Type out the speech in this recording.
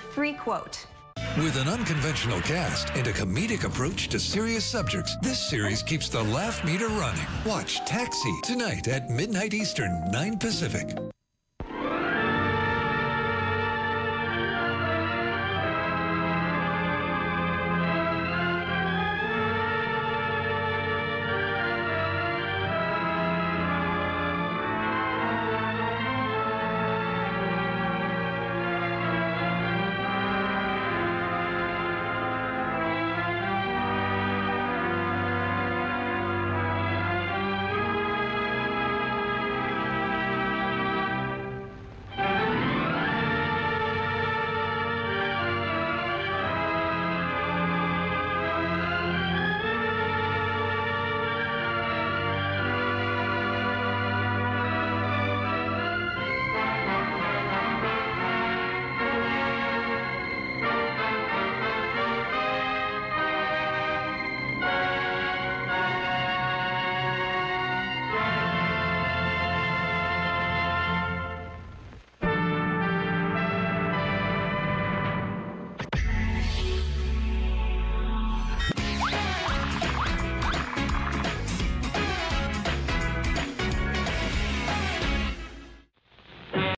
Free quote. With an unconventional cast and a comedic approach to serious subjects, this series keeps the laugh meter running. Watch Taxi tonight at midnight Eastern, 9 Pacific.